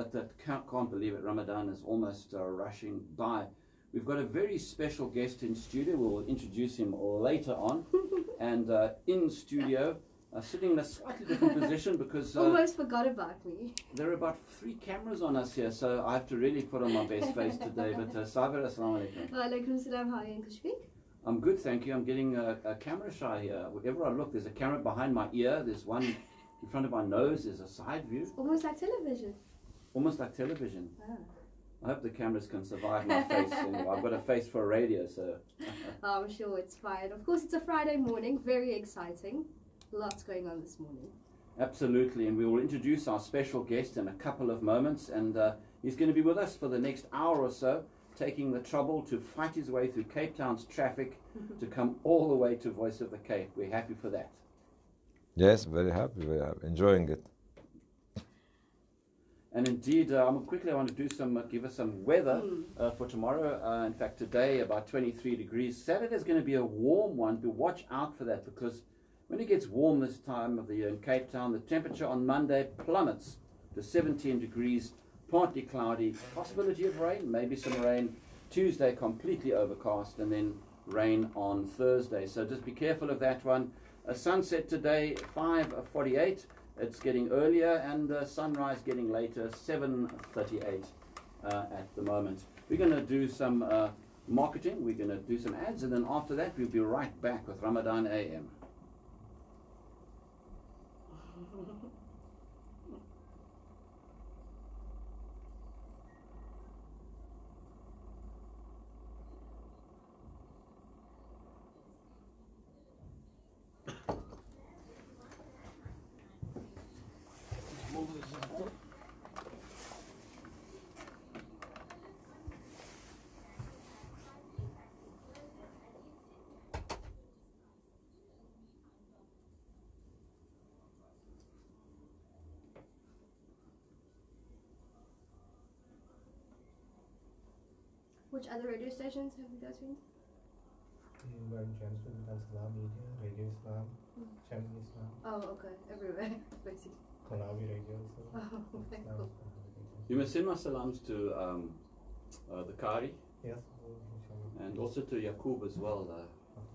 but that can't, can't believe it. Ramadan is almost uh, rushing by. We've got a very special guest in studio. We'll introduce him later on. and uh, in studio, uh, sitting in a slightly different position because uh, Almost forgot about me. there are about three cameras on us here, so I have to really put on my best face today. But uh, Sabir, assalamu alaikum. Walaikum salam, how are you in Kashmir? I'm good, thank you. I'm getting a, a camera shy here. Wherever I look, there's a camera behind my ear. There's one in front of my nose. There's a side view, Almost like television. Almost like television. Ah. I hope the cameras can survive my face. anyway. I've got a face for radio, so I'm sure it's fine. Of course, it's a Friday morning, very exciting. Lots going on this morning. absolutely. And we will introduce our special guest in a couple of moments. And uh, he's going to be with us for the next hour or so, taking the trouble to fight his way through Cape Town's traffic to come all the way to Voice of the Cape. We're happy for that. Yes, very happy, very happy. Enjoying it. And indeed, uh, I'm quickly I want to do some, uh, give us some weather uh, for tomorrow. Uh, in fact, today about 23 degrees. Saturday is going to be a warm one, but watch out for that because when it gets warm this time of the year in Cape Town, the temperature on Monday plummets to 17 degrees, partly cloudy, possibility of rain, maybe some rain. Tuesday completely overcast, and then rain on Thursday. So just be careful of that one. A sunset today, 5:48. It's getting earlier, and uh, sunrise getting later, 7:38 uh, at the moment. We're going to do some uh, marketing. We're going to do some ads, and then after that, we'll be right back with Ramadan AM. Which other radio stations have you guys been? in Burn Johnson, that's Islam Media, Radio Islam, Channel Islam, Oh, okay, everywhere, basically. Konawi Radio. So Oh, okay, Islam cool. You must send my salams to um, uh, the Qari Yes, and also to Yaqub as well. Uh,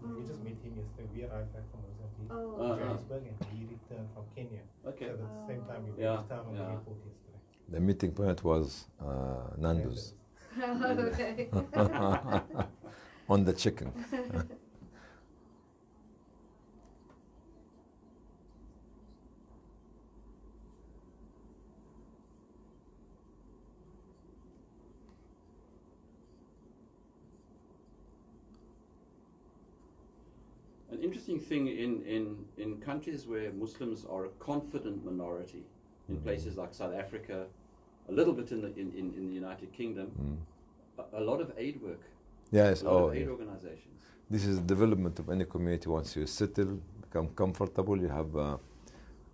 We just met him yesterday. We arrived back from Mozambique, Oh, Uh-huh. Johannesburg, and he returned from Kenya. okay. So at the same time, we Yeah, reached town on the yeah. airport yesterday. The meeting point was uh, Nando's okay. on the chicken. An interesting thing in, in, in countries where Muslims are a confident minority, in mm-hmm. places like South Africa, a little bit in the, in, in, in the United Kingdom, hmm. a, a lot of aid work, Yes, a lot oh, of aid yeah. organizations. This is the development of any community. Once you settle, become comfortable, you have a,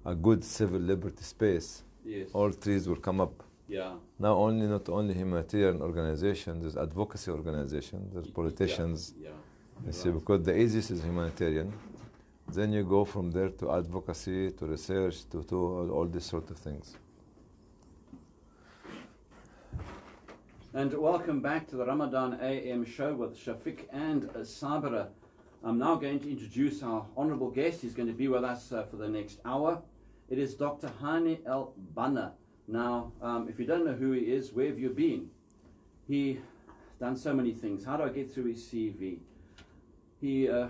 a good civil liberty space. Yes. All trees will come up. yeah. Now, only not only humanitarian organizations, there's advocacy organizations, there's politicians. Yeah. You see, because the easiest is humanitarian. Then you go from there to advocacy, to research, to, to all these sort of things. And welcome back to the Ramadan AM show with Shafiq and Sabra. I'm now going to introduce our honorable guest. He's going to be with us uh, for the next hour. It is Dr. Hany El Banna. Now, um, if you don't know who he is, where have you been? He done so many things. How do I get through his CV? He uh,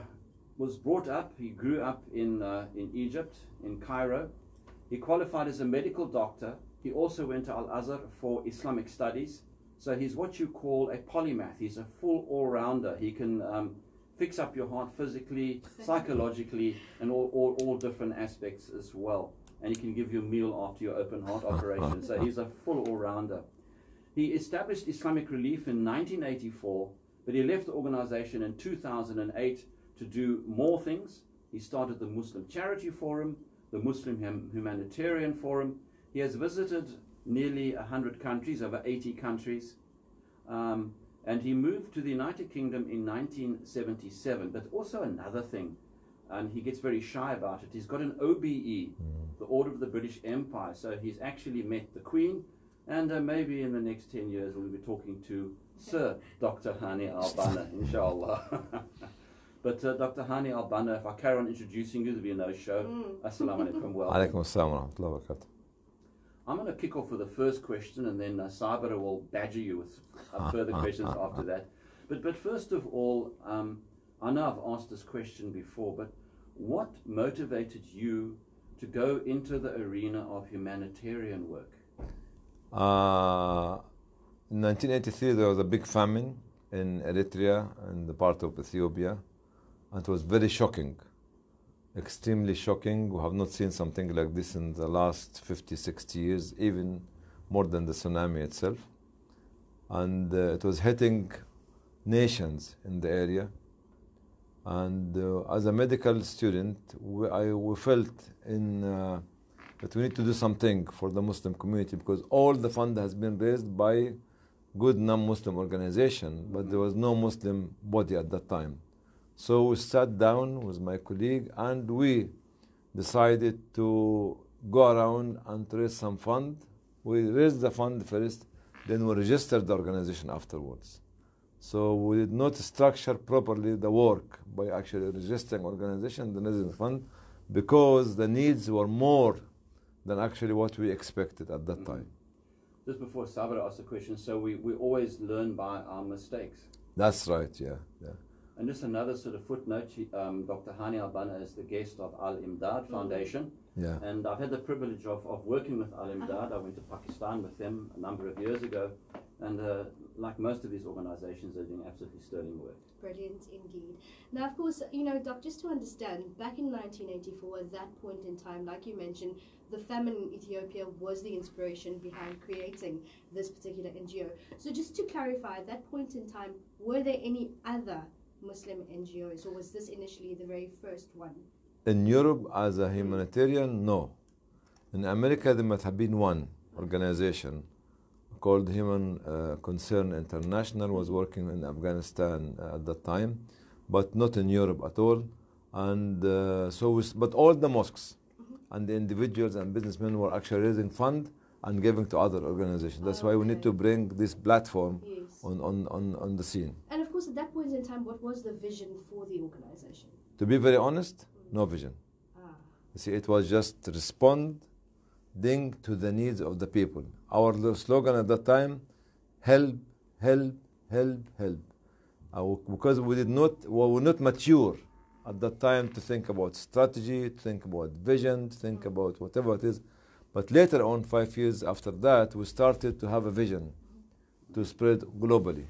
was brought up, he grew up in, uh, in Egypt, in Cairo. He qualified as a medical doctor. He also went to Al Azhar for Islamic studies. So he's what you call a polymath. He's a full all rounder. He can um, fix up your heart physically, psychologically, and all, all, all different aspects as well. And he can give you a meal after your open heart operation. So he's a full all rounder. He established Islamic Relief in 1984, but he left the organization in 2008 to do more things. He started the Muslim Charity Forum, the Muslim Hum- Humanitarian Forum. He has visited nearly 100 countries, over 80 countries. Um, and he moved to the United Kingdom in 1977. That's also another thing, and he gets very shy about it. He's got an OBE, the Order of the British Empire. So he's actually met the Queen, and uh, maybe in the next 10 years we'll be talking to Sir Dr. Hany El Banna, inshallah. but uh, Dr. Hany El Banna, if I carry on introducing you, there'll be no show. Hmm. Assalamu alaikum. Alaikum. I'm going to kick off with the first question, and then uh, will badger you with uh, further questions after that. But but first of all, um, I know I've asked this question before, but what motivated you to go into the arena of humanitarian work? Uh, in 1983, there was a big famine in Eritrea and the part of Ethiopia, and it was very shocking, extremely shocking. We have not seen something like this in the last 50, 60 years, even more than the tsunami itself. And uh, it was hitting nations in the area. And uh, as a medical student, we, I, we felt in uh, that we need to do something for the Muslim community because all the fund has been raised by good non-Muslim organization, but there was no Muslim body at that time. So we sat down with my colleague and we decided to go around and raise some fund. We raised the fund first, then we registered the organization afterwards. So we did not structure properly the work by actually registering organization, the raising fund, because the needs were more than actually what we expected at that Mhm. time. Just before Sabira asked the question, so we, we always learn by our mistakes. That's right, yeah. yeah. And just another sort of footnote, um, Dr. Hany Al-Banna is the guest of Al Imdad Foundation. Yeah. And I've had the privilege of, of working with Al Imdad. I went to Pakistan with them a number of years ago. And uh, like most of these organizations, they're doing absolutely sterling work. Brilliant indeed. Now, of course, you know, Doc, just to understand, back in 1984, at that point in time, like you mentioned, the famine in Ethiopia was the inspiration behind creating this particular NGO. So, just to clarify, at that point in time, were there any other Muslim NGOs, or was this initially the very first one? In Europe, as a humanitarian, no. In America, there might have been one organization called Human uh, Concern International, was working in Afghanistan at that time, but not in Europe at all. And uh, so, we, but all the mosques and the individuals and businessmen were actually raising fund and giving to other organizations. That's why we need to bring this platform Yes. on, on, on, on the scene. And course, at that point in time, what was the vision for the organization? To be very honest, no vision. Ah, You see, it was just responding to the needs of the people. Our slogan at that time, help, help, help, help. Uh, because we did not, we were not mature at that time to think about strategy, to think about vision, to think about whatever it is. But later on, five years after that, we started to have a vision to spread globally.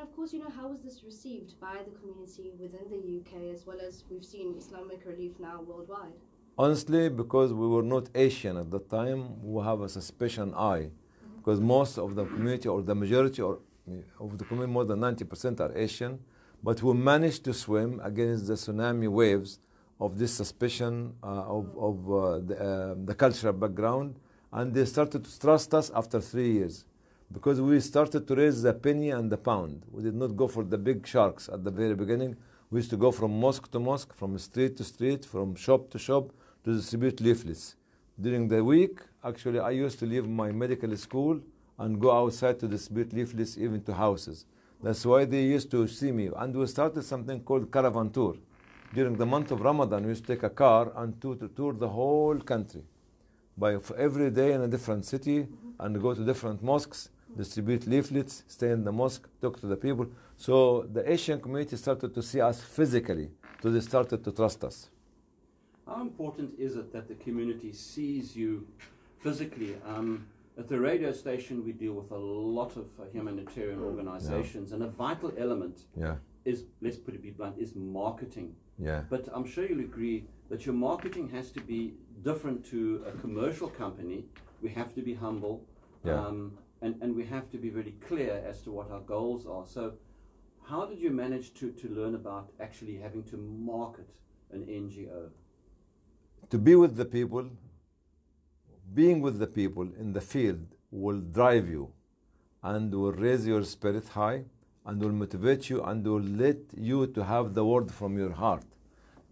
And of course, you know, how was this received by the community within the UK as well as we've seen Islamic Relief now worldwide? Honestly, because we were not Asian at the time, we have a suspicion eye. Because most of the community, or the majority or of the community, more than 90% are Asian. But we managed to swim against the tsunami waves of this suspicion uh, of, of uh, the, uh, the cultural background. And they started to trust us after three years. Because we started to raise the penny and the pound. We did not go for the big sharks at the very beginning. We used to go from mosque to mosque, from street to street, from shop to shop to distribute leaflets. During the week, actually, I used to leave my medical school and go outside to distribute leaflets even to houses. That's why they used to see me. And we started something called caravan tour. During the month of Ramadan, we used to take a car and to, to tour the whole country. By every day in a different city and go to different mosques, distribute leaflets, stay in the mosque, talk to the people. So the Asian community started to see us physically. So they started to trust us. How important is it that the community sees you physically? Um, at the radio station, we deal with a lot of humanitarian organizations, and a vital element Yeah, is, let's put it be blunt, is marketing. yeah, But I'm sure you'll agree that your marketing has to be different to a commercial company. We have to be humble, Yeah. um, and, and we have to be very clear as to what our goals are. So, how did you manage to, to learn about actually having to market an NGO? to be with the people, being with the people in the field will drive you and will raise your spirit high and will motivate you and will let you to have the word from your heart.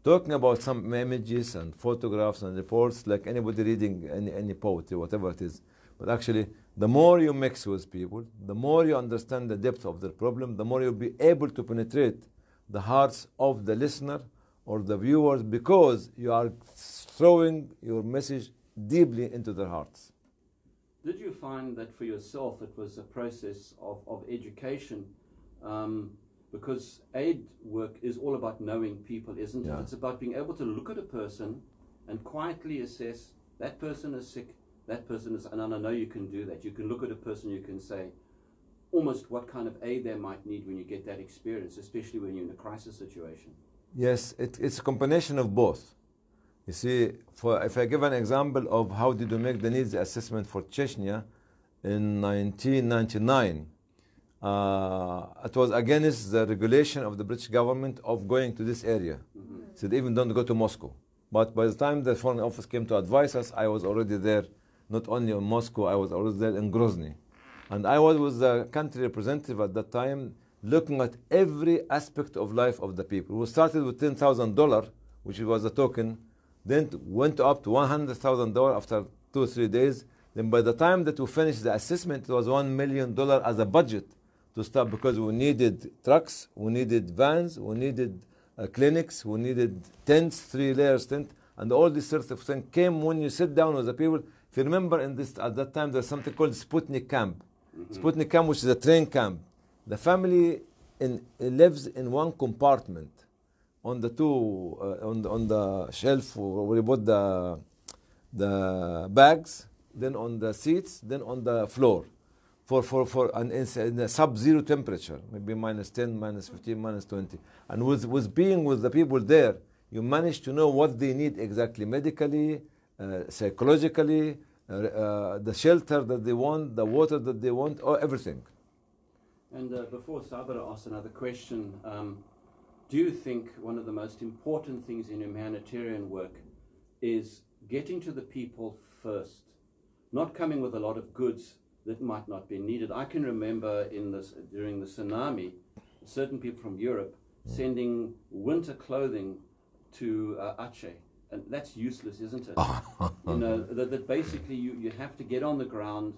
Talking about some images and photographs and reports like anybody reading any, any poetry, whatever it is. But actually, The more you mix with people, the more you understand the depth of their problem, the more you'll be able to penetrate the hearts of the listener or the viewers because you are throwing your message deeply into their hearts. Did you find that for yourself it was a process of, of education? Um, because aid work is all about knowing people, isn't Yeah. it? It's about being able to look at a person and quietly assess that person is sick, that person is, and I know you can do that. You can look at a person, you can say almost what kind of aid they might need when you get that experience, especially when you're in a crisis situation. Yes, it, it's a combination of both. You see, for, if I give an example of how did we make the needs assessment for Chechnya in 1999, uh, it was against the regulation of the British government of going to this area. Said even don't go to Moscow. But by the time the foreign office came to advise us, I was already there. Not only in Moscow, I was already there in Grozny, and I was with the country representative at that time, looking at every aspect of life of the people. We started with ten thousand dollar, which was a token, then went up to one hundred thousand dollar after two or three days. Then by the time that we finished the assessment, it was one million dollar as a budget to start because we needed trucks, we needed vans, we needed uh, clinics, we needed tents, three layers tent, and all these sorts of things came when you sit down with the people. If you remember, in this at that time, there's something called Sputnik camp. Sputnik camp, which is a train camp. The family in, lives in one compartment on the two uh, on the, on the shelf where you put the the bags, then on the seats, then on the floor for, for, for an in a sub-zero temperature, maybe minus 10, minus 15, minus 20. And with, with being with the people there, you manage to know what they need exactly medically, psychologically, uh, uh, the shelter that they want, the water that they want, or everything. And uh, before Sabra asks another question, um, do you think one of the most important things in humanitarian work is getting to the people first, not coming with a lot of goods that might not be needed? I can remember in this during the tsunami, certain people from Europe sending winter clothing to uh, Aceh, and that's useless, isn't it? you know that, that basically you, you have to get on the ground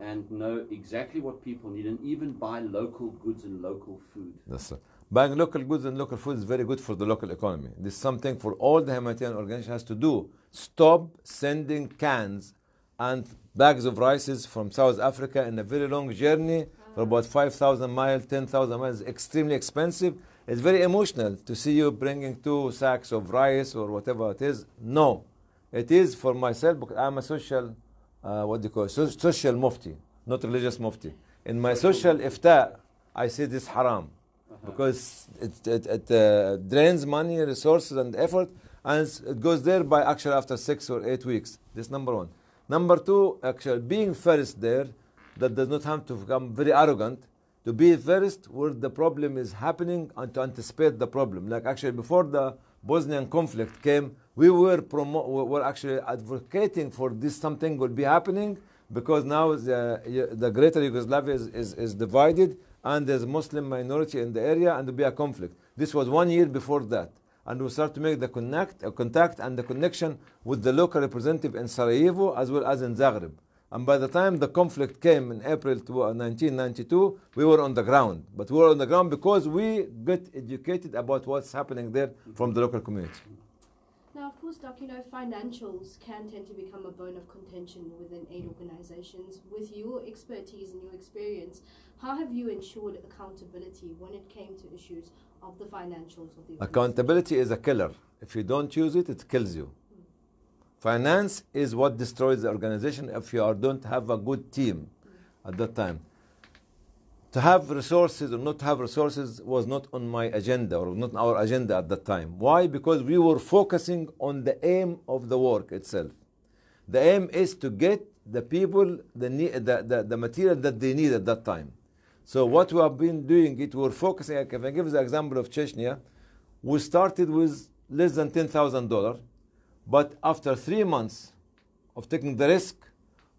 and know exactly what people need and even buy local goods and local food. That's right. Buying local goods and local food is very good for the local economy. This is something for all the humanitarian organization has to do. Stop sending cans and bags of rices from South Africa in a very long journey for about 5,000 miles, 10,000 miles. Extremely expensive. It's very emotional to see you bringing two sacks of rice or whatever it is. No. It is for myself because I'm a social, uh, what do you call it? So- social mufti, not religious mufti. In my social ifta, I say this haram because it, it, it uh, drains money, resources, and effort, and it goes there by actually after six or eight weeks. This number one. Number two, actually being first there, that does not have to become very arrogant. To be first where the problem is happening and to anticipate the problem. Like actually before the Bosnian conflict came, we were promo- we were actually advocating for this something will be happening because now the, the greater Yugoslavia is, is, is divided and there's a Muslim minority in the area and there'll be a conflict. This was one year before that. And we start to make the connect, uh, contact and the connection with the local representative in Sarajevo as well as in Zagreb. And by the time the conflict came in April uh, 1992, we were on the ground. But we were on the ground because we got educated about what's happening there from the local community. Now, of course, Doc, you know, financials can tend to become a bone of contention within aid organizations. With your expertise and your experience, how have you ensured accountability when it came to issues of the financials of the organization? Accountability is a killer. If you don't use it, it kills you. Finance is what destroys the organization if you don't have a good team at that time. To have resources or not have resources was not on my agenda or not our agenda at that time. Why? Because we were focusing on the aim of the work itself. The aim is to get the people the, the, the, the material that they need at that time. So what we have been doing, it we're focusing. If I give the example of Chechnya, we started with less than ten thousand dollars, but after three months of taking the risk,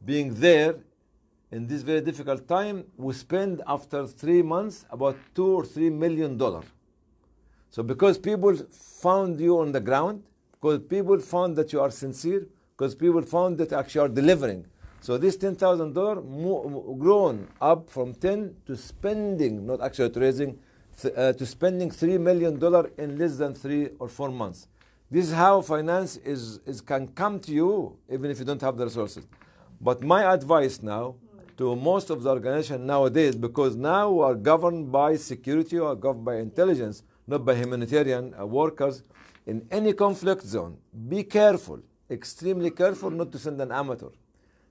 being there in this very difficult time, we spend after three months about two or three million dollars. So because people found you on the ground, because people found that you are sincere, because people found that actually are delivering. So this ten thousand dollar grown up from ten to spending, not actually raising, uh, to spending three million dollar in less than three or four months. This is how finance is, is can come to you even if you don't have the resources. But my advice now to most of the organization nowadays, because now we are governed by security or governed by intelligence, not by humanitarian uh, workers, in any conflict zone, be careful, extremely careful not to send an amateur.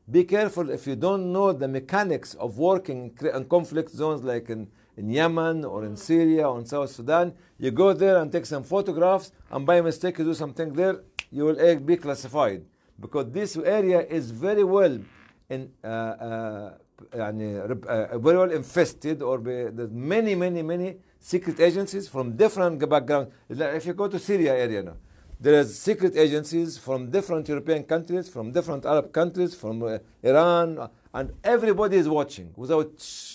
Be careful if you don't know the mechanics of working in conflict zones like in, in Yemen or in Syria or in South Sudan. You go there and take some photographs, and by mistake you do something there, you will be classified because this area is very well in, uh, uh, uh, very well infested or be, there's many, many, many secret agencies from different backgrounds. If you go to Syria area now, there is secret agencies from different European countries, from different Arab countries, from uh, Iran, and everybody is watching without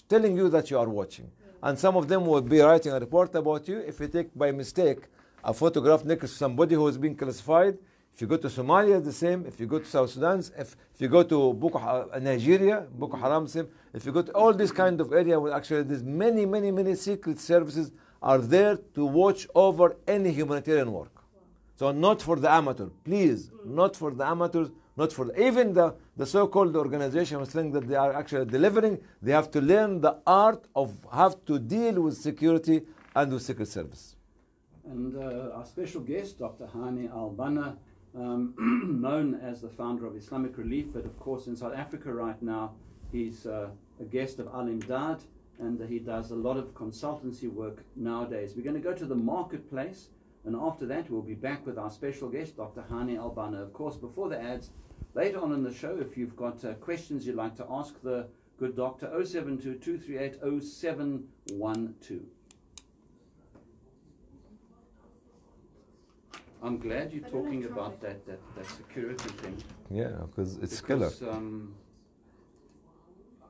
telling you that you are watching. And some of them will be writing a report about you if you take by mistake a photograph next to somebody who has been classified if you go to Somalia, the same. If you go to South Sudan, if, if you go to Boko, uh, Nigeria, Boko Haram, same. If you go to all this kind of area, where actually there's many, many, many secret services are there to watch over any humanitarian work. So not for the amateur, please, not for the amateurs, not for the, even the, the so-called organization who think that they are actually delivering. They have to learn the art of how to deal with security and with secret service. And uh, our special guest, Dr. Hany Al-Banna, um, known as the founder of Islamic Relief, but of course in South Africa right now, he's uh, a guest of Al Imdad and he does a lot of consultancy work nowadays. We're going to go to the marketplace, and after that, we'll be back with our special guest, Dr. Hany Al-Banna. Of course, before the ads, later on in the show, if you've got uh, questions you'd like to ask the good doctor, 072 238 0712. I'm glad you're talking about that, that, that security thing. Yeah, because it's because, killer. Um,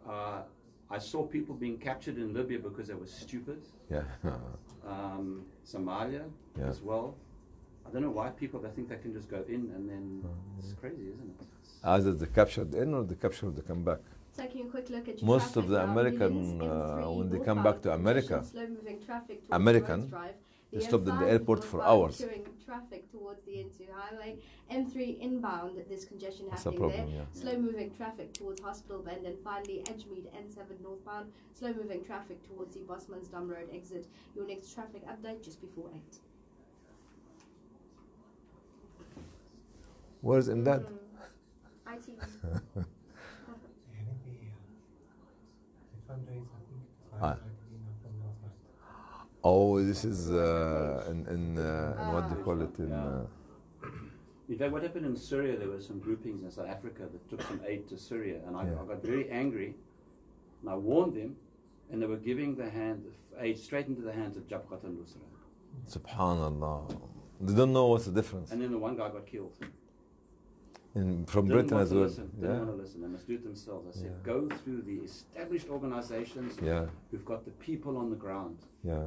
uh, I saw people being captured in Libya because they were stupid. Yeah. um, Somalia yeah. as well. I don't know why people they think they can just go in and then it's crazy, isn't it? Either they captured in or they captured they come back. Taking a quick look at most of the American uh, when they come back to America, American they stopped at the airport for hours. traffic towards the N2 highway. M3 inbound, there's congestion happening problem, there. Yeah. Slow moving traffic towards Hospital Bend. And finally, Edgemead N7 northbound. Slow moving traffic towards the Bosmansdam Road exit. Your next traffic update just before 8. Where's in that? Mm. IT. ah. Oh, this is uh, in, in, uh, in what do you call it? In, uh, in fact, what happened in Syria, there were some groupings in South Africa that took some aid to Syria, and I, yeah. I got very angry, and I warned them, and they were giving the hand aid straight into the hands of Jabhat al-Nusra. Subhanallah. They don't know what's the difference. And then the one guy got killed. In, from didn't Britain as well. Listen, didn't yeah. want to listen. They must do it themselves. I said, yeah. go through the established organizations yeah. who've got the people on the ground. Yeah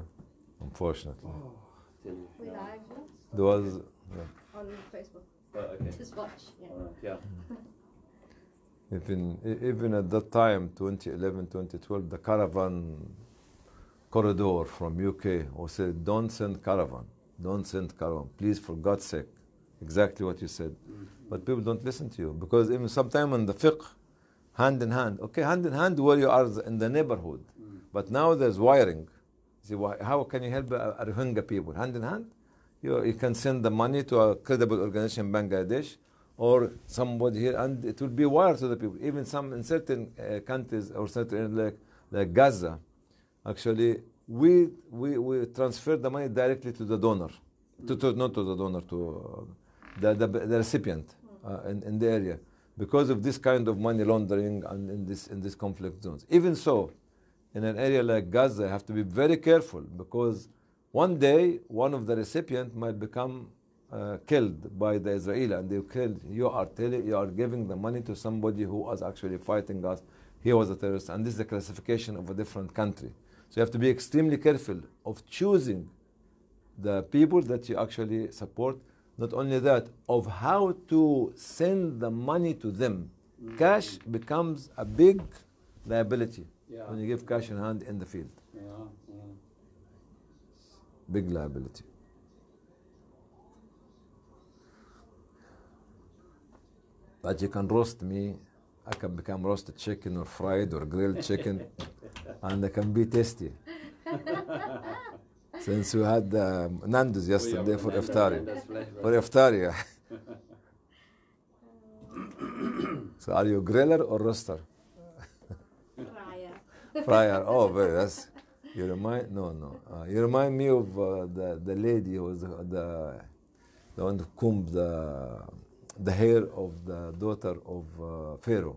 unfortunately. Oh, we live There was yeah. on Facebook. Oh, okay. Just watch. Yeah. yeah. even even at that time, 2011, 2012, the caravan corridor from UK was said, "Don't send caravan, don't send caravan, please, for God's sake." Exactly what you said, but people don't listen to you because even sometime in the fiqh, hand in hand, okay, hand in hand where you are in the neighborhood, but now there's wiring See, why, how can you help Rohingya people? Hand in hand? You, you can send the money to a credible organization in Bangladesh or somebody here, and it will be wired to the people. Even some in certain uh, countries or certain like, like Gaza, actually, we, we, we transfer the money directly to the donor, to, to not to the donor, to uh, the, the, the, recipient uh, in, in the area, because of this kind of money laundering and in this in this conflict zones. Even so, in an area like Gaza, you have to be very careful because one day one of the recipient might become uh, killed by the Israeli and they killed. You are telling, you are giving the money to somebody who was actually fighting us. He was a terrorist, and this is the classification of a different country. So you have to be extremely careful of choosing the people that you actually support. Not only that, of how to send the money to them Mm. Cash becomes a big liability Yeah. when you give cash in hand in the field. Yeah, yeah. Big liability. But you can roast me. I can become roasted chicken or fried or grilled chicken, and I can be tasty. Since we had um, Nando's yesterday for iftari. For iftari, yeah. so are you griller or roaster? Raya. Fryer. Oh, very. That's you remind. No, no. Uh, you remind me of uh, the the lady who was the the, the one who combed the the hair of the daughter of uh, Pharaoh.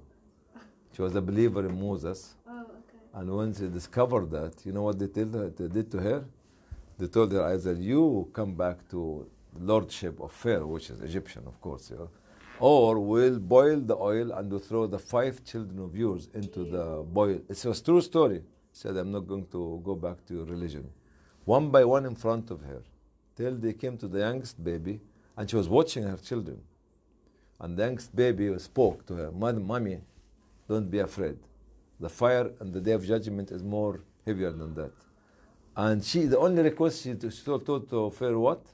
She was a believer in Moses, Oh, okay. and when she discovered that, you know what they, tell her, they did to her? They told her either you come back to the lordship of Pharaoh, which is Egyptian, of course, you know, or we'll boil the oil and we'll throw the five children of yours into the boil. It's a true story. Said, I'm not going to go back to your religion. One by one in front of her, till they came to the youngest baby, and she was watching her children. And the youngest baby spoke to her, "Mom- Mommy, don't be afraid. The fire and the day of judgment is more heavier than that. And she, the only request she, told, to Pharaoh what?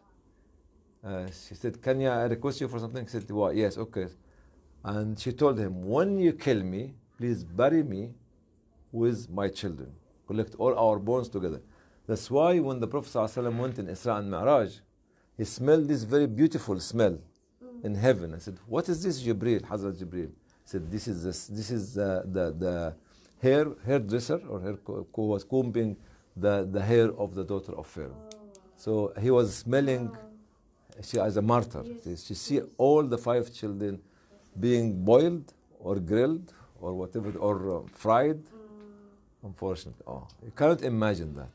Uh, she said, Can you, I request you for something? He said, What? Yes, okay. And she told him, When you kill me, please bury me with my children. Collect all our bones together. That's why when the Prophet ﷺ went in Isra and Mi'raj, he smelled this very beautiful smell in heaven. I said, What is this, Jibreel, Hazrat Jibreel? He said, This is, this, this is uh, the, the hair hairdresser or hair was combing the, the hair of the daughter of Pharaoh. So he was smelling she as a martyr. She see all the five children being boiled or grilled or whatever or uh, fried. Unfortunately, oh, you cannot imagine that.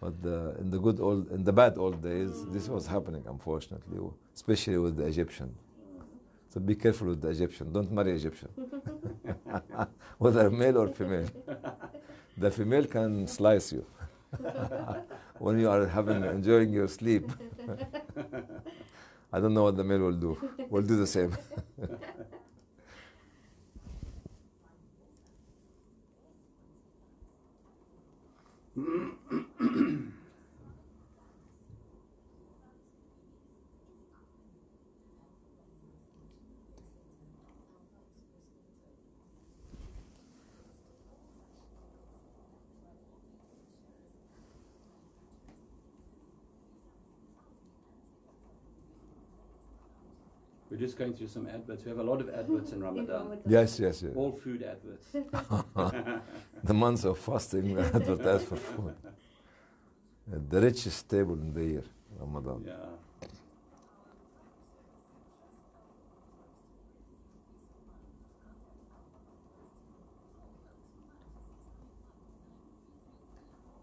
But the, in the good old, in the bad old days, this was happening. Unfortunately, especially with the Egyptian. So be careful with the Egyptian. Don't marry Egyptian, whether male or female. The female can slice you when you are having enjoying your sleep. I don't know what the male will do. Will do the same. just going through some adverts. We have a lot of adverts in Ramadan. Yes, yes, yes. All food adverts. The months of fasting we advertise for food. The richest table in the year, Ramadan. Yeah.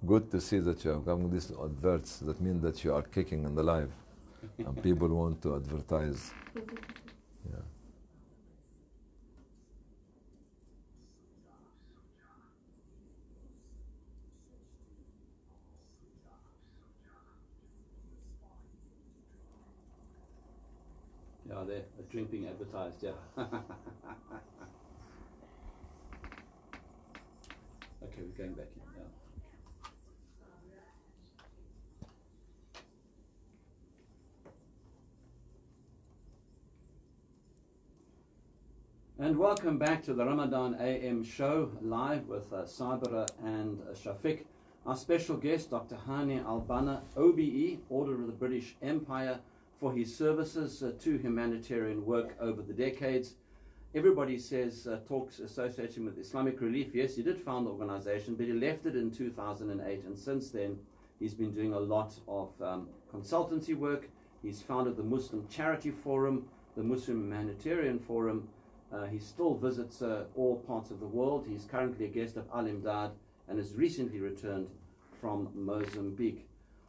Good to see that you are coming these adverts. That means that you are kicking in the live, and people want to advertise. Yeah. Yeah, there. A advertised, yeah. okay, we're going back in. Yeah. And welcome back to the Ramadan AM show, live with uh, Sabira and uh, Shafiq. Our special guest, Dr. Hany El Banna, OBE, Order of the British Empire, for his services uh, to humanitarian work over the decades. Everybody says uh, talks associated with Islamic Relief. Yes, he did found the organization, but he left it in 2008, and since then he's been doing a lot of um, consultancy work. He's founded the Muslim Charity Forum, the Muslim Humanitarian Forum. Uh, he still visits uh, all parts of the world. He's currently a guest of Al Imdad and has recently returned from Mozambique.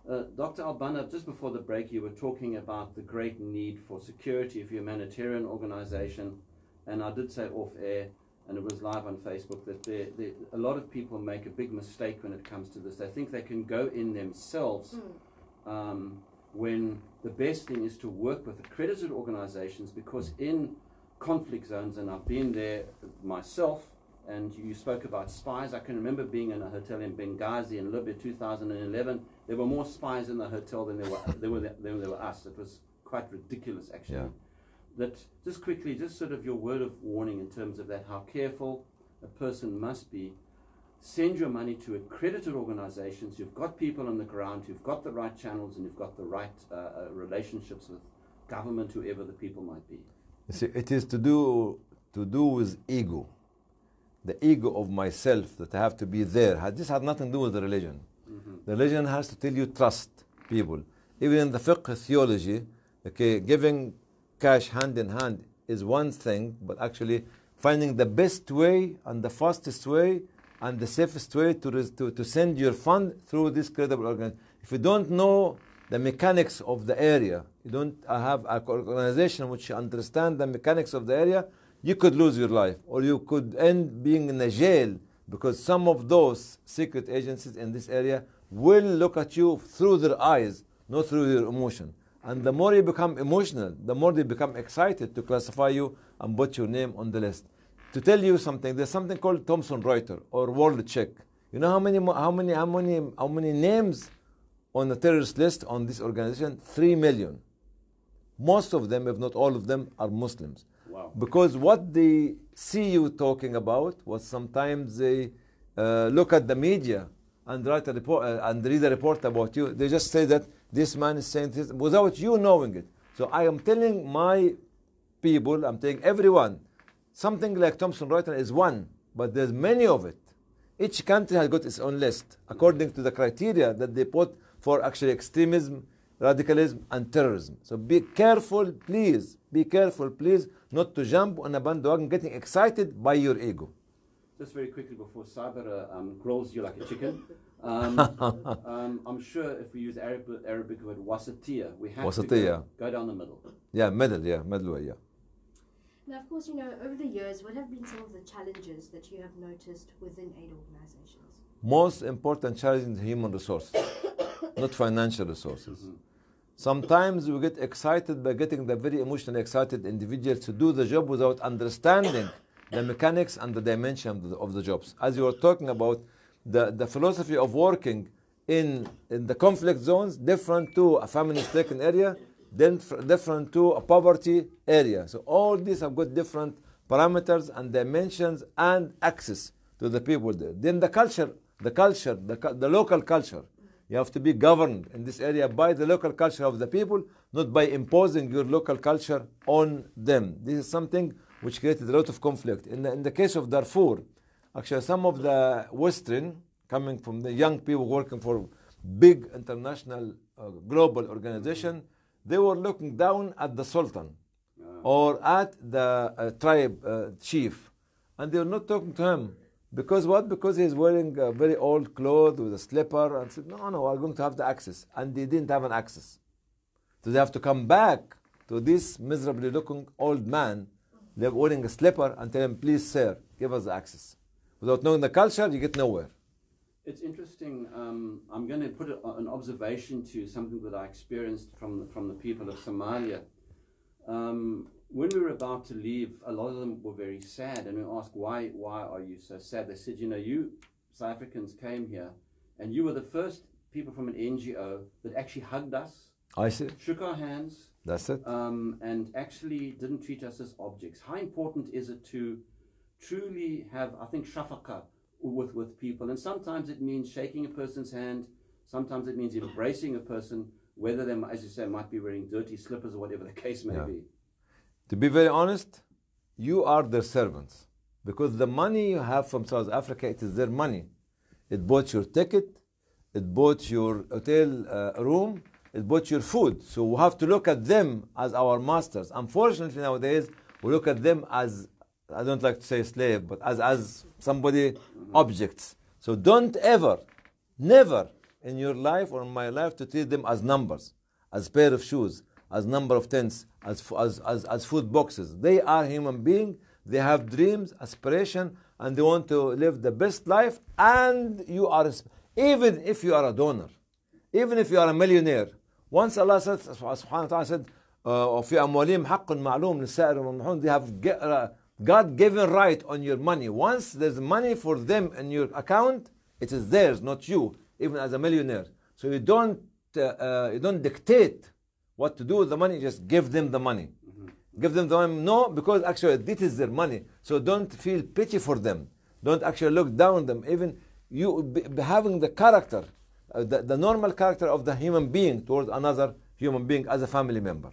Uh, Dr. El Banna, just before the break, you were talking about the great need for security of humanitarian organization, and I did say off air, and it was live on Facebook, that there, there, a lot of people make a big mistake when it comes to this. They think they can go in themselves um, when the best thing is to work with accredited organizations because in conflict zones, and I've been there myself. And you spoke about spies. I can remember being in a hotel in Benghazi in Libya 2011. There were more spies in the hotel than there were, there were, than there were us. It was quite ridiculous, actually. Yeah. That just quickly, just sort of your word of warning in terms of that, how careful a person must be. Send your money to accredited organizations. You've got people on the ground who've got the right channels and you've got the right uh, uh, relationships with government, whoever the people might be. You see, it is to do to do with ego, the ego of myself that I have to be there. This has nothing to do with the religion. Mm-hmm. The religion has to tell you trust people. Even in the fiqh theology, okay, giving cash hand in hand is one thing, but actually finding the best way and the fastest way and the safest way to, res- to, to send your fund through this credible organization. If you don't know the mechanics of the area, you don't have an organization which understand the mechanics of the area, you could lose your life or you could end being in a jail because some of those secret agencies in this area will look at you through their eyes, not through your emotion. And the more you become emotional, the more they become excited to classify you and put your name on the list. To tell you something, there's something called Thomson Reuters or World Check. You know how many, how many, how many, how many names on the terrorist list on this organization? Three million. Most of them, if not all of them, are Muslims. Wow. Because what they see you talking about was sometimes they uh, look at the media and write a report uh, and read a report about you. They just say that this man is saying this without you knowing it. So I am telling my people, I'm telling everyone, something like Thomson Reuters is one, but there's many of it. Each country has got its own list according to the criteria that they put for actually extremism, radicalism, and terrorism. So be careful, please. Be careful, please, not to jump on a bandwagon getting excited by your ego. Just very quickly before Sabra um, grills you like a chicken, um, um, I'm sure if we use Arab, Arabic word wasatiyah, we have to go, go down the middle. Yeah, middle, yeah, middle way, yeah. Now, of course, you know, over the years, what have been some of the challenges that you have noticed within aid organizations? Most important challenge is human resources, not financial resources. Sometimes we get excited by getting the very emotionally excited individuals to do the job without understanding the mechanics and the dimension of the, of the jobs. As you were talking about, the, the philosophy of working in, in the conflict zones different to a famine-stricken area, then different to a poverty area. So all these have got different parameters and dimensions and access to the people there. Then the culture, the culture, the, the local culture. You have to be governed in this area by the local culture of the people, not by imposing your local culture on them. This is something which created a lot of conflict. In the, in the case of Darfur, actually, some of the Western, coming from the young people working for big international uh, global organization, they were looking down at the Sultan or at the uh, tribe uh, chief, and they were not talking to him. Because what? Because he's wearing a very old clothes with a slipper, and said, "No, no, we're going to have the access," and they didn't have an access. So they have to come back to this miserably looking old man, they're wearing a slipper, and tell him, "Please, sir, give us the access." Without knowing the culture, you get nowhere. It's interesting. Um, I'm going to put an observation to something that I experienced from the, from the people of Somalia. Um, when we were about to leave, a lot of them were very sad, and we asked, "Why? Why are you so sad?" They said, "You know, you South Africans came here, and you were the first people from an NGO that actually hugged us, I see. shook our hands, That's it. um, and actually didn't treat us as objects. How important is it to truly have, I think, shafaka with, with people? And sometimes it means shaking a person's hand, sometimes it means embracing a person, whether they, as you say, might be wearing dirty slippers or whatever the case may Yeah. be. To be very honest, you are their servants because the money you have from South Africa, it is their money. It bought your ticket, it bought your hotel uh, room, it bought your food. So we have to look at them as our masters. Unfortunately, nowadays we look at them as I don't like to say slave, but as as somebody objects. So don't ever, never in your life or in my life to treat them as numbers, as pair of shoes, as number of tents, as, f- as, as, as food boxes. They are human beings. They have dreams, aspiration, and they want to live the best life. And you are, res- even if you are a donor, even if you are a millionaire. Once Allah said, subhanahu wa ta'ala said, آه، وفي أموالهم حق معلوم للسائر والممنوحون they have ge- uh, God given right on your money once there's money for them in your account it is theirs not you even as a millionaire so you don't uh, uh, you don't dictate what to do with the money? Just give them the money. Give them the money. No because actually this is their money. So don't feel pity for them. Don't actually look down on them. Even you be, be having the character uh, the, the normal character of the human being towards another human being as a family member.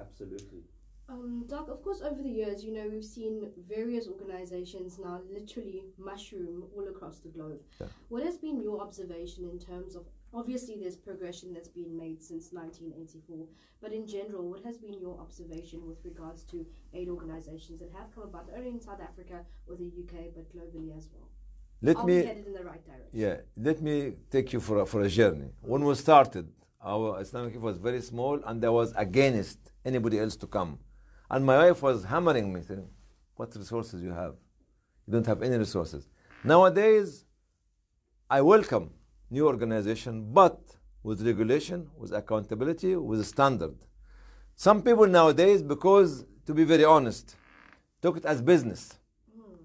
Absolutely. Um, Doc, of course, over the years, you know, we've seen various organizations now literally mushroom all across the globe. Yeah. What has been your observation in terms of, obviously, there's progression that's been made since 1984, but in general, what has been your observation with regards to aid organizations that have come about, not only in South Africa or the UK, but globally as well? let Are me we headed in the right direction? Yeah, let me take you for a, for a journey. When we started, our Islamic was very small, and I was against anybody else to come. And my wife was hammering me, saying, "What resources you have? You don't have any resources." Nowadays, I welcome new organization, but with regulation, with accountability, with standard. Some people nowadays, because to be very honest, took it as business.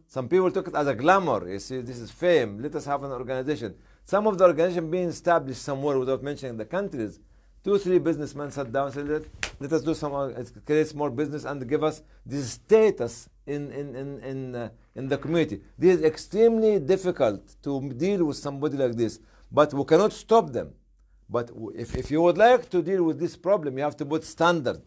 Some people took it as a glamour. You see, this is fame. Let us have an organization. Some of the organization being established somewhere without mentioning the countries. Two, three businessmen sat down and said, let, us do some, uh, it creates more business and give us this status in, in, in, in, uh, in the community. This is extremely difficult to deal with somebody like this, but we cannot stop them. But if, if you would like to deal with this problem, you have to put standard.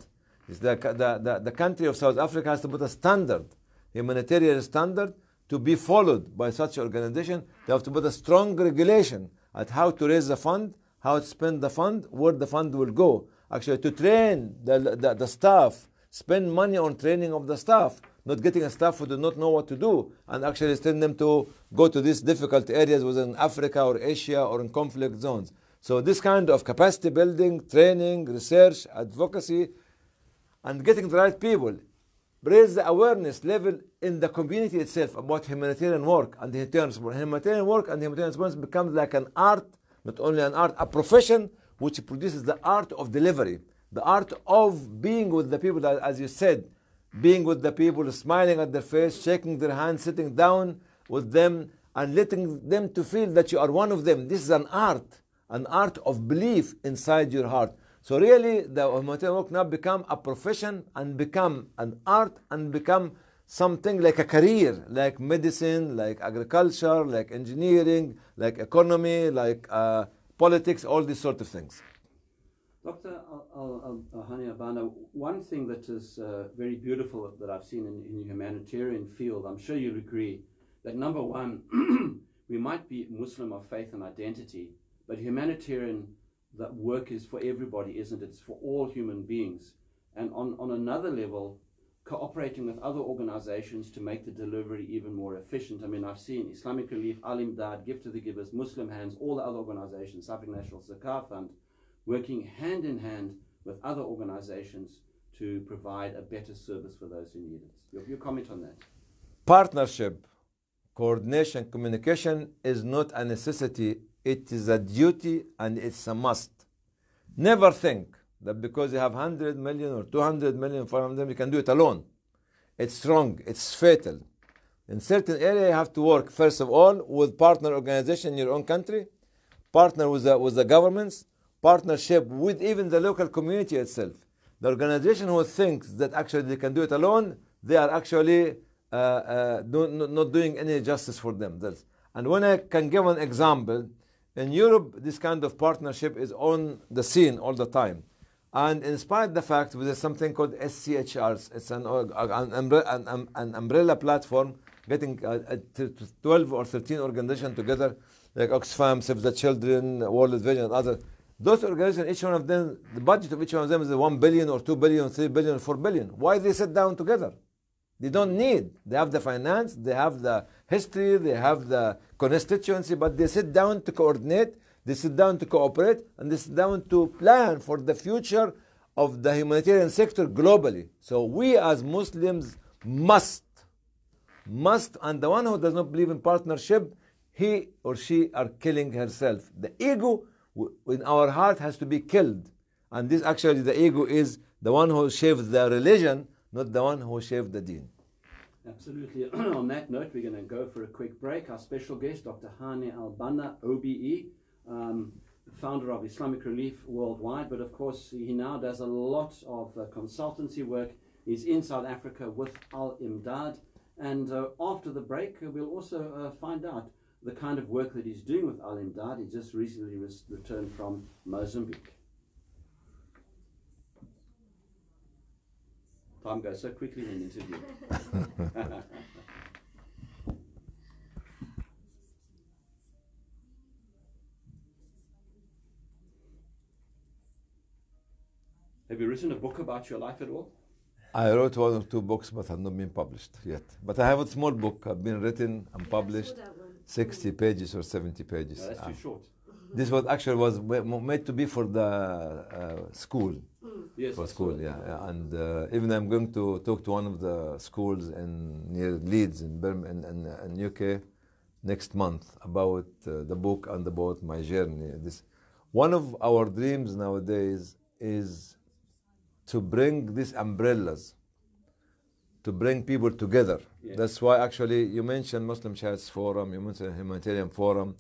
It's the, the, the, the country of South Africa has to put a standard, humanitarian standard, to be followed by such organization. They have to put a strong regulation at how to raise the fund, how to spend the fund, where the fund will go. Actually, to train the, the, the staff, spend money on training of the staff, not getting a staff who do not know what to do, and actually send them to go to these difficult areas within Africa or Asia or in conflict zones. So this kind of capacity building, training, research, advocacy, and getting the right people raise the awareness level in the community itself about humanitarian work and humanitarian work and humanitarian support becomes like an art, not only an art, a profession which produces the art of delivery, the art of being with the people, that, as you said, being with the people, smiling at their face, shaking their hands, sitting down with them, and letting them to feel that you are one of them. This is an art, an art of belief inside your heart. So really, the humanitarian work now become a profession and become an art and become something like a career, like medicine, like agriculture, like engineering, like economy, like uh, politics, all these sort of things. Dr. Al- Alhani Abana, one thing that is uh, very beautiful that I've seen in, in the humanitarian field, I'm sure you'll agree, that number one, we might be Muslim of faith and identity, but humanitarian, that work is for everybody, isn't it? It's for all human beings. And on, on another level, cooperating with other organizations to make the delivery even more efficient. I mean, I've seen Islamic Relief, Al Imdad, Gift of the Givers, Muslim Hands, all the other organizations, South National Zakah Fund, working hand in hand with other organizations to provide a better service for those who need it. Your, your comment on that? Partnership, coordination, communication is not a necessity, it is a duty and it's a must. Never think that because you have 100 million or 200 million, 500 million, you can do it alone. It's wrong, it's fatal. In certain area, you have to work, first of all, with partner organization in your own country, partner with the, with the governments, partnership with even the local community itself. The organization who thinks that actually they can do it alone, they are actually uh, uh, do, not, doing any justice for them. And when I can give an example, in Europe, this kind of partnership is on the scene all the time. And in spite of the fact there's something called SCHRs, it's an, an, an, an umbrella platform getting uh, uh, t- t- 12 or 13 organizations together, like Oxfam, Save the Children, World Vision, and others. Those organizations, each one of them, the budget of each one of them is 1 billion or 2 billion, 3 billion, 4 billion. Why they sit down together? They don't need. They have the finance, they have the history, they have the constituency, but they sit down to coordinate, they sit down to cooperate, and they sit down to plan for the future of the humanitarian sector globally. So we as Muslims must, must, and the one who does not believe in partnership, he or she are killing herself. The ego in our heart has to be killed. And this actually, the ego is the one who shaved the religion, not the one who shaved the deen. Absolutely. On that note, we're going to go for a quick break. Our special guest, Dr. Hany Al-Banna, OBE, um, founder of Islamic Relief Worldwide, but of course, he now does a lot of uh, consultancy work. He's in South Africa with Al Imdad. And uh, after the break, we'll also uh, find out the kind of work that he's doing with Al Imdad. He just recently res- returned from Mozambique. Time goes so quickly in an interview. Have you written a book about your life at all? I wrote one or two books, but have not been published yet. But I have a small book. I've been written and published, I saw that one. 60 pages or 70 pages. No, that's too short. this was actually was made to be for the uh, school. Yes, for school, it. yeah. yeah. And uh, even I'm going to talk to one of the schools in near Leeds in Birmingham in, in, in UK next month about uh, the book and about my journey. This one of our dreams nowadays is to bring these umbrellas to bring people together. Yes. That's why actually you mentioned Muslim Charities Forum, you mentioned Humanitarian Forum.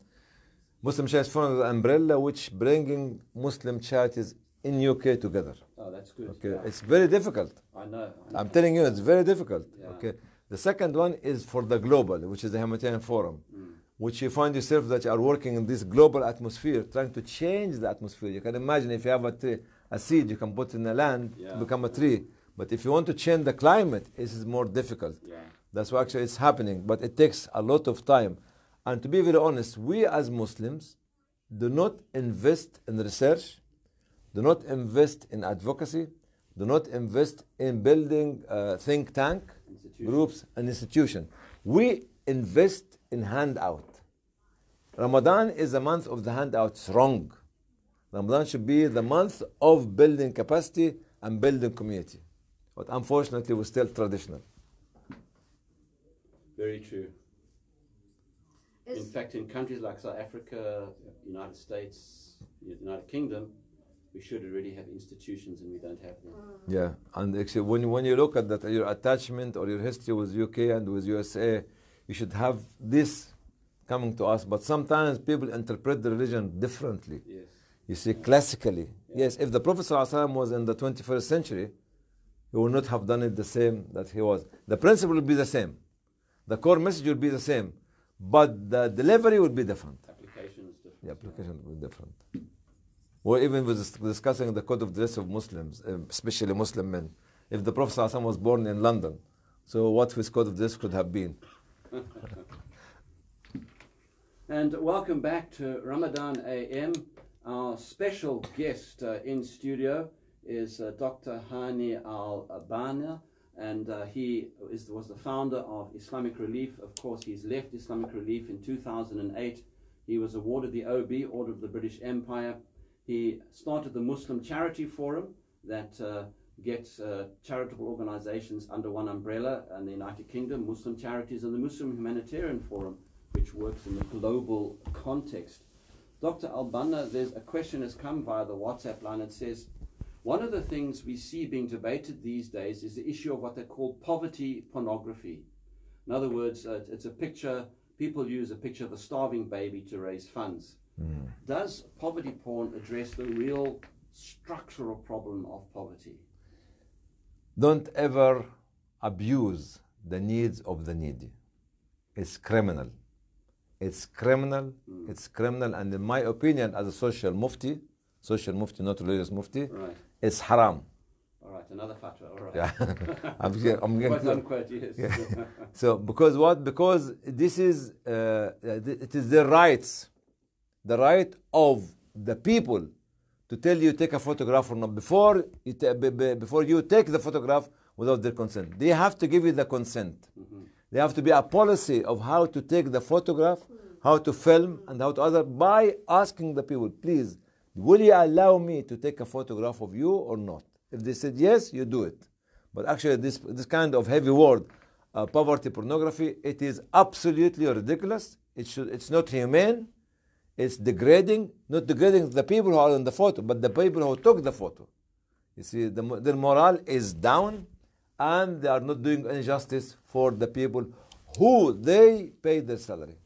Muslim Charities Forum is an umbrella which bringing Muslim charities in UK together. Oh, that's good. Okay, Yeah. it's very difficult. I know. I. I'm telling you, it's very difficult. Yeah. Okay. The second one is for the global, which is the humanitarian forum, Mm. which you find yourself that you are working in this global atmosphere, trying to change the atmosphere. You can imagine if you have a tree, a seed you can put in the land Yeah. to become a tree. But if you want to change the climate, it is more difficult. Yeah. That's why actually it's happening, but it takes a lot of time. And to be very honest, we as Muslims do not invest in research, do not invest in advocacy, do not invest in building a think tank, groups, and institution. We invest in handout. Ramadan is the month of the handouts. Wrong. Ramadan should be the month of building capacity and building community. But unfortunately, we're still traditional. Very true. In fact, in countries like South Africa, United States, United Kingdom, we should already have institutions and we don't have them. Mm. Yeah, and actually, when you, when you look at that, your attachment or your history with UK and with USA, you should have this coming to us. But sometimes people interpret the religion differently. Yes. You see, classically, yes, if the Prophet ﷺ was in the 21st century, he would not have done it the same that he was. The principle would be the same, the core message would be the same, but the delivery would be different. Application is different. The application would be different. Or even with discussing the code of dress of Muslims, um, especially Muslim men. If the Prophet ﷺ was born in London, so what his code of dress could have been? And welcome back to Ramadan AM. Our special guest uh, in studio is uh, Dr. Hany Al-Banna, and uh, he is, was the founder of Islamic Relief. Of course, he's left Islamic Relief in 2008. He was awarded the OB, Order of the British Empire. He started the Muslim Charity Forum that uh, gets uh, charitable organizations under one umbrella in the United Kingdom, Muslim Charities, and the Muslim Humanitarian Forum, which works in the global context. Dr. Al-Banna, there's a question has come via the WhatsApp line. It says, one of the things we see being debated these days is the issue of what they call poverty pornography. In other words, uh, it's a picture, people use a picture of a starving baby to raise funds. Does poverty porn address the real structural problem of poverty? Don't ever abuse the needs of the needy. It's criminal. It's criminal. It's criminal. And in my opinion, as a social mufti, social mufti, not religious mufti, Right. It's haram. All right, another fatwa. All right. Yeah. I'm, I'm clear. unquote, yes. So because what? Because this is uh, it is their rights, the right of the people to tell you take a photograph or not before you ta- be- be- before you take the photograph without their consent. They have to give you the consent. There have to be a policy of how to take the photograph, how to film, and how to other by asking the people, please, will you allow me to take a photograph of you or not? If they said yes, you do it. But actually, this this kind of heavy word, uh, poverty pornography, it is absolutely ridiculous. It should, it's not humane. It's degrading, not degrading the people who are in the photo, but the people who took the photo. You see, the, their morale is down and they are not doing any justice for the people who they pay their salary.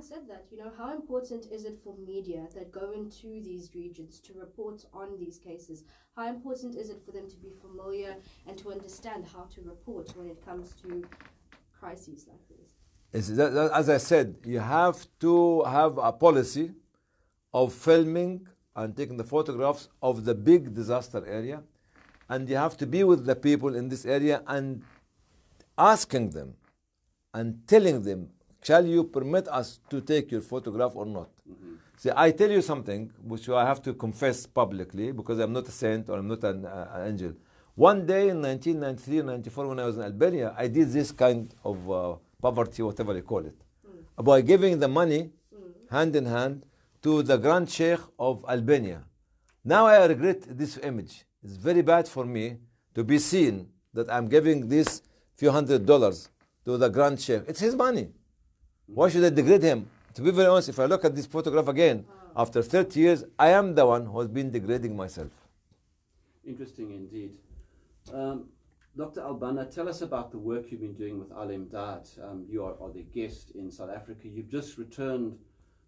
Having said that, you know, how important is it for media that go into these regions to report on these cases? How important is it for them to be familiar and to understand how to report when it comes to crises like this? As I said, you have to have a policy of filming and taking the photographs of the big disaster area, and you have to be with the people in this area and asking them and telling them, shall you permit us to take your photograph or not? See, I tell you something which I have to confess publicly because I'm not a saint or I'm not an, uh, an angel. One day in 1993 94, when I was in Albania, I did this kind of uh, poverty, whatever you call it, by giving the money hand in hand to the Grand Sheikh of Albania. Now I regret this image. It's very bad for me to be seen that I'm giving this few hundred dollars to the Grand Sheikh. It's his money. Why should I degrade him? To be very honest, if I look at this photograph again, after 30 years, I am the one who has been degrading myself. Interesting indeed. Um, Dr. Al-Banna, tell us about the work you've been doing with Al Imdad. Um, you are, are the guest in South Africa. You've just returned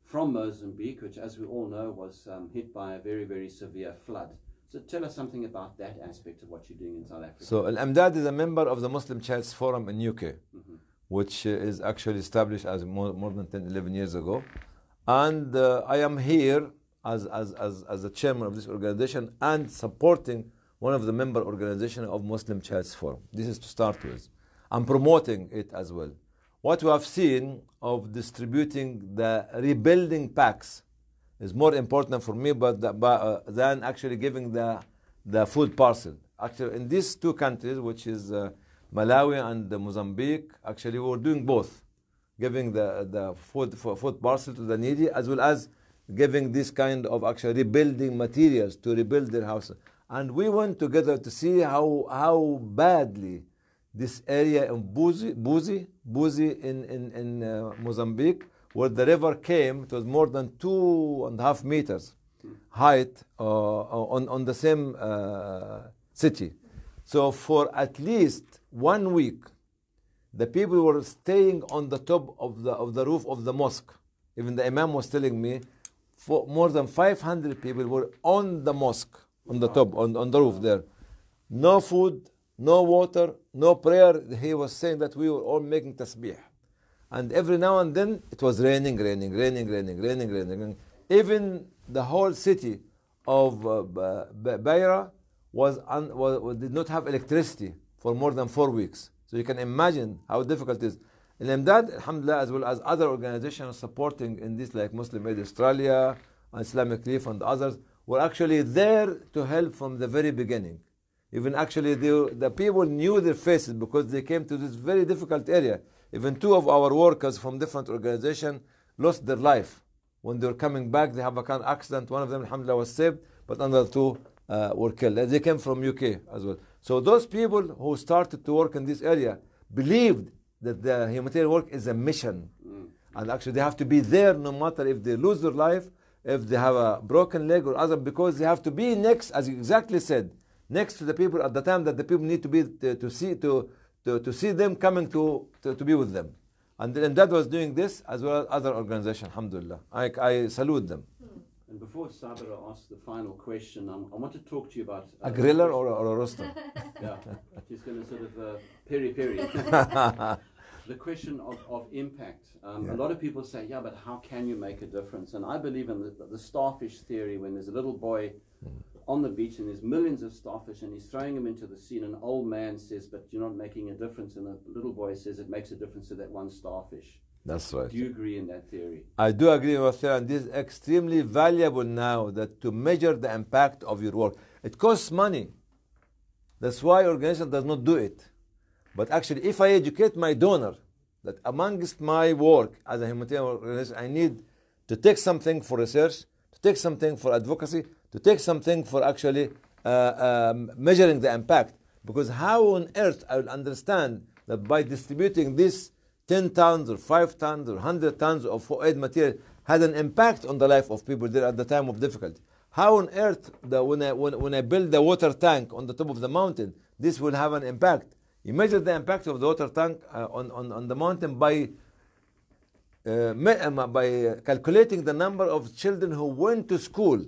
from Mozambique, which, as we all know, was um, hit by a very, very severe flood. So tell us something about that aspect of what you're doing in South Africa. So Al Imdad is a member of the Muslim Charities Forum in UK, Mhm. Which is actually established as more, more than 10, 11 years ago. And uh, I am here as, as, as, as the chairman of this organization and supporting one of the member organizations of Muslim Charities Forum. This is to start with. I'm promoting it as well. What we have seen of distributing the rebuilding packs is more important for me but, the, but uh, than actually giving the, the food parcel. Actually, in these two countries, which is uh, Malawi and Mozambique, actually we were doing both, giving the, the food, food parcel to the needy as well as giving this kind of actually rebuilding materials to rebuild their houses. And we went together to see how, how badly this area in Buzi, Buzi, Buzi in, in, in uh, Mozambique, where the river came, it was more than two and a half meters height uh, on, on the same uh, city. So for at least one week, the people were staying on the top of the, of the roof of the mosque. Even the imam was telling me, for more than 500 people were on the mosque, on the top, on, on the roof there. No food, no water, no prayer. He was saying that we were all making tasbih. And every now and then it was raining, raining, raining, raining, raining, raining. Even the whole city of uh, Beira was, un, was- did not have electricity for more than four weeks. So you can imagine how difficult it is. In Imdad, Alhamdulillah, as well as other organizations supporting in this, like Muslim Aid Australia, Islamic Relief, and others, were actually there to help from the very beginning. Even actually, the, the people knew their faces because they came to this very difficult area. Even two of our workers from different organizations lost their life. When they were coming back, they have a of accident. One of them, alhamdulillah, was saved, but another two uh, were killed. And they came from UK as well. So those people who started to work in this area believed that the humanitarian work is a mission. Mm. And actually, they have to be there no matter if they lose their life, if they have a broken leg or other, because they have to be next, as you exactly said, next to the people at the time that the people need to be to, to see to, to, to see them coming to, to, to be with them. And then that was doing this as well as other organizations, alhamdulillah. I, I salute them. Hmm. And before Sabra asks the final question, um, I want to talk to you about uh, A griller or, a- or a roaster? Yeah, she's going to sort of uh, peri peri. the question of, of impact. Um, Yeah. A lot of people say, yeah, but how can you make a difference? And I believe in the, the starfish theory when there's a little boy on the beach and there's millions of starfish and he's throwing them into the sea and an old man says, but you're not making a difference. And the little boy says, it makes a difference to that one starfish. That's right. Do you agree in that theory? I do agree with theory, and this is extremely valuable now that to measure the impact of your work. It costs money. That's why organization does not do it. But actually, if I educate my donor that amongst my work as a humanitarian organization, I need to take something for research, to take something for advocacy, to take something for actually uh, um, measuring the impact. Because how on earth I will understand that by distributing this 10 tons or 5 tons or 100 tons of aid material had an impact on the life of people there at the time of difficulty? how on earth the, when, I, when, when I build the water tank on the top of the mountain, this will have an impact. You measure the impact of the water tank uh, on, on, on the mountain by uh, um, by calculating the number of children who went to school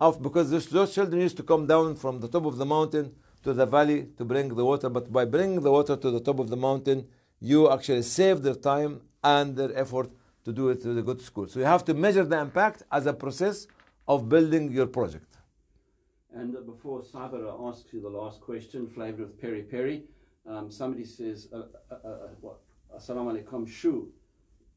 of because those, those children used to come down from the top of the mountain to the valley to bring the water but by bringing the water to the top of the mountain you actually save their time and their effort to do it to the good school so you have to measure the impact as a process of building your project And uh, before Sabara asks you the last question, flavored with peri peri, um, somebody says, uh, uh, uh, uh, what? Assalamu alaikum, shu.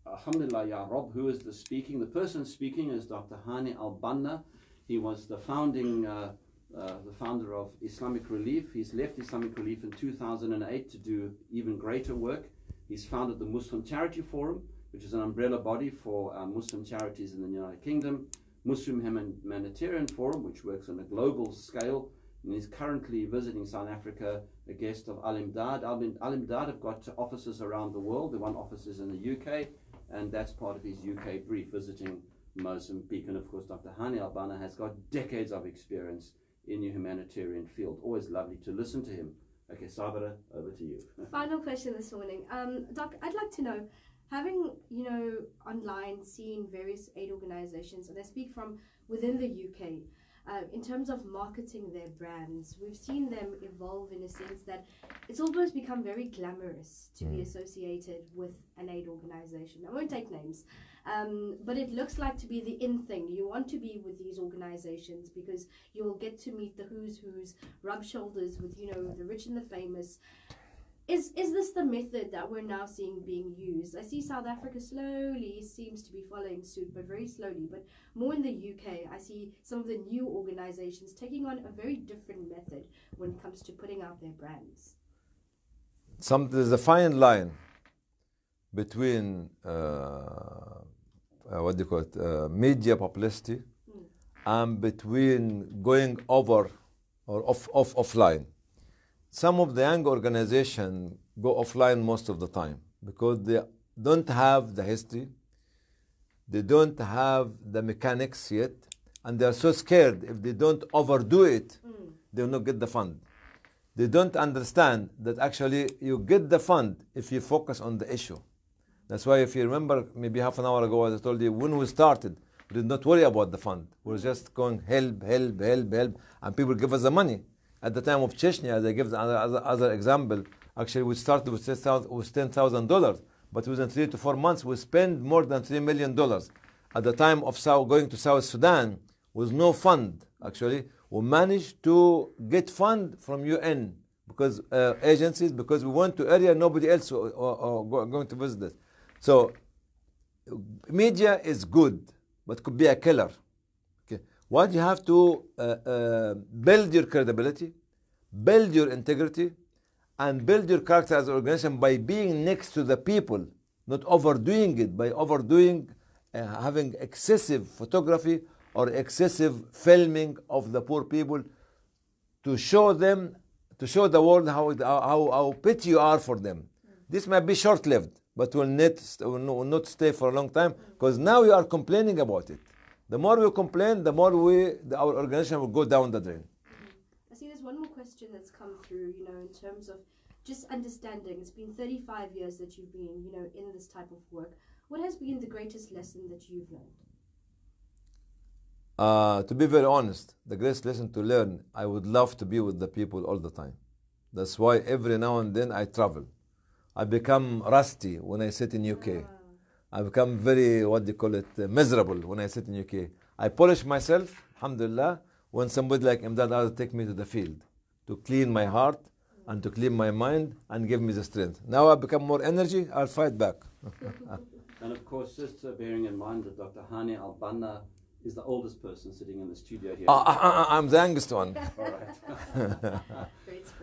Alhamdulillah, Ya Rob, who is the speaking? The person speaking is Dr. Hany Al-Banna. He was the founding, uh, the founder of Islamic Relief. He's left Islamic Relief in 2008 to do even greater work. He's founded the Muslim Charity Forum, which is an umbrella body for uh, Muslim charities in the United Kingdom. Muslim Humanitarian Forum, which works on a global scale, and is currently visiting South Africa, a guest of Al Imdad. Al Al Imdad have got offices around the world. The one office is in the UK, and that's part of his UK brief, visiting Mozambique. And of course, Dr. Hany Al-Banna has got decades of experience in the humanitarian field. Always lovely to listen to him. Okay, Sabara, over to you. Final question this morning. Um, Doc, I'd like to know, having, you know, online seen various aid organizations, and I speak from within the UK, uh, in terms of marketing their brands, we've seen them evolve in a sense that it's almost become very glamorous to be associated with an aid organization. I won't take names, um, but it looks like to be the in thing. You want to be with these organizations because you'll get to meet the who's who's, rub shoulders with, you know, the rich and the famous. Is is this the method that we're now seeing being used? I see South Africa slowly seems to be following suit, but very slowly. But more in the UK, I see some of the new organizations taking on a very different method when it comes to putting out their brands. some there's a fine line between uh, uh, what do you call it uh, media publicity and between going over or off, off offline. Some of the young organizations go offline most of the time because they don't have the history they don't have the mechanics yet and they are so scared if they don't overdo it they will not get the fund. They don't understand that actually you get the fund if you focus on the issue. That's why, if you remember, maybe half an hour ago, as I told you, when we started, we did not worry about the fund. We were just going help, help, help, help, and people give us the money. At the time of Chechnya, as I give the other, other, example, actually we started with $10,000, but within three to four months, we spent more than $3 million. At the time of going to South Sudan, with no fund, actually, we managed to get fund from UN because uh, agencies because we went to area nobody else or, or, or going to visit us. So media is good, but could be a killer. Okay, what you have to uh, uh, build your credibility, build your integrity, and build your character as an organization by being next to the people, not overdoing it by overdoing, uh, having excessive photography or excessive filming of the poor people to show them, to show the world how, how, how pity you are for them. This might be short lived, but will not, will not- stay for a long time because now you are complaining about it. The more we complain, the more we, the, our organization will go down the drain. I see there's one more question that's come through, you know, in terms of just understanding. It's been 35 years that you've been, you know, in this type of work. What has been the greatest lesson that you've learned? Uh, to be very honest, the greatest lesson to learn, I would love to be with the people all the time. That's why every now and then I travel. I become rusty when I sit in UK. I become very, what do you call it, miserable when I sit in UK. I polish myself, alhamdulillah, when somebody like Imdad Azad take me to the field to clean my heart and to clean my mind and give me the strength. Now I become more energy, I'll fight back. And of course, just bearing in mind that Dr. Hany Al-Banna is the oldest person sitting in the studio here. Uh, I, am the youngest one. All right.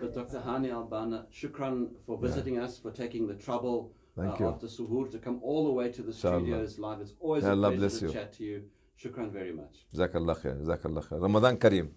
but Dr. Hany Al-Banna, shukran for visiting yeah. us, for taking the trouble Thank uh, you. after suhoor to come all the way to the studio live. It's always yeah, a pleasure to you. chat to you. Shukran very much. Zakallah khair. Jazakallah khair. Ramadan Kareem.